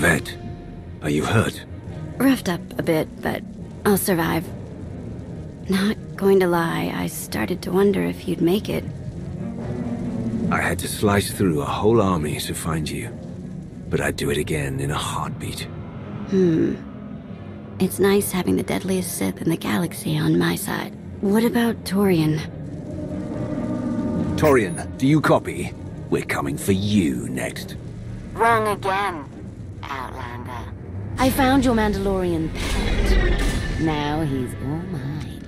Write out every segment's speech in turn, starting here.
Vette, are you hurt? Roughed up a bit, but I'll survive. Not going to lie, I started to wonder if you'd make it. I had to slice through a whole army to find you. But I'd do it again in a heartbeat. Hmm. It's nice having the deadliest Sith in the galaxy on my side. What about Torian? Torian, do you copy? We're coming for you next. Wrong again, Outlander. I found your Mandalorian pet. Now he's all mine.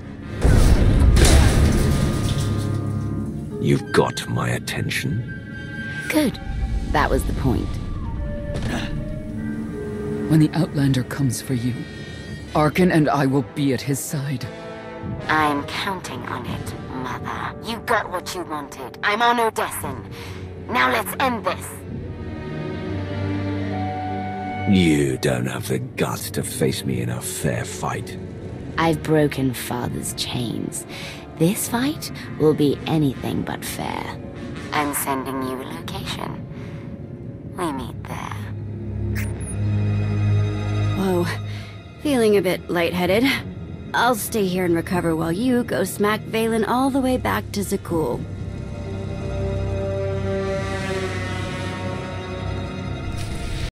You've got my attention. Good. That was the point. When the Outlander comes for you, Arcann and I will be at his side. I'm counting on it, Mother. You got what you wanted. I'm on Odessen. Now let's end this. You don't have the guts to face me in a fair fight. I've broken Father's chains. This fight will be anything but fair. I'm sending you a location. We meet there. Whoa. Feeling a bit lightheaded. I'll stay here and recover while you go smack Vaylin all the way back to Zakuul.